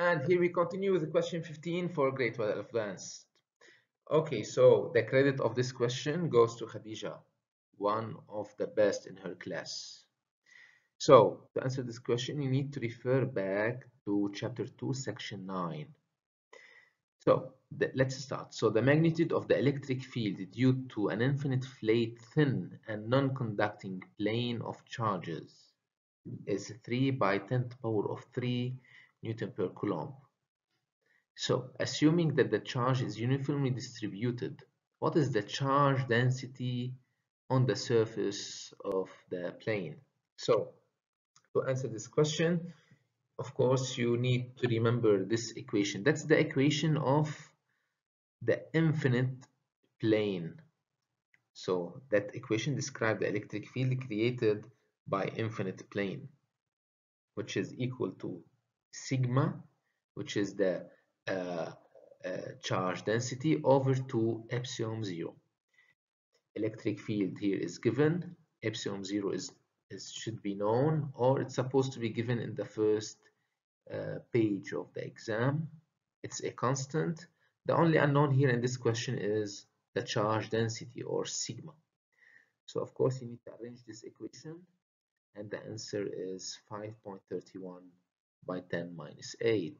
And here we continue with question 15 for grade 12 advanced. Okay, so the credit of this question goes to Khadija, one of the best in her class. So to answer this question, you need to refer back to chapter 2, section 9. So the, let's start. So the magnitude of the electric field due to an infinite flat thin and non-conducting plane of charges is 3 by 10 power of 3 Newton per Coulomb. So, assuming that the charge is uniformly distributed, what is the charge density on the surface of the plane? So, to answer this question, of course, you need to remember this equation. That's the equation of the infinite plane. So, that equation describes the electric field created by infinite plane, which is equal to sigma, which is the uh, uh, charge density, over two epsilon zero. Electric field here is given, epsilon zero is, is should be known, or it's supposed to be given in the first uh, page of the exam. It's a constant. The only unknown here in this question is the charge density or sigma. So of course you need to arrange this equation and the answer is 5.31 by 10 minus 8